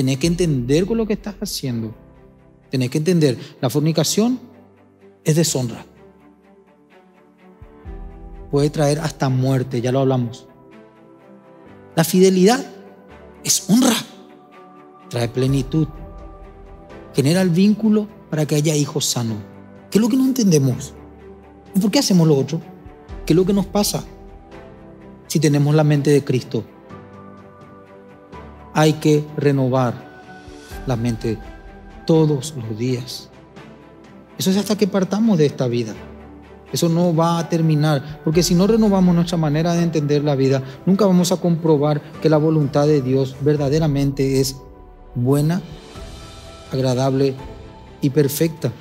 Tenés que entender con lo que estás haciendo. Tenés que entender, la fornicación es deshonra. Puede traer hasta muerte, ya lo hablamos. La fidelidad es honra, trae plenitud, genera el vínculo para que haya hijos sanos. ¿Qué es lo que no entendemos? ¿Y por qué hacemos lo otro? ¿Qué es lo que nos pasa si tenemos la mente de Cristo? Hay que renovar la mente todos los días. Eso es hasta que partamos de esta vida. Eso no va a terminar, porque si no renovamos nuestra manera de entender la vida, nunca vamos a comprobar que la voluntad de Dios verdaderamente es buena, agradable y perfecta.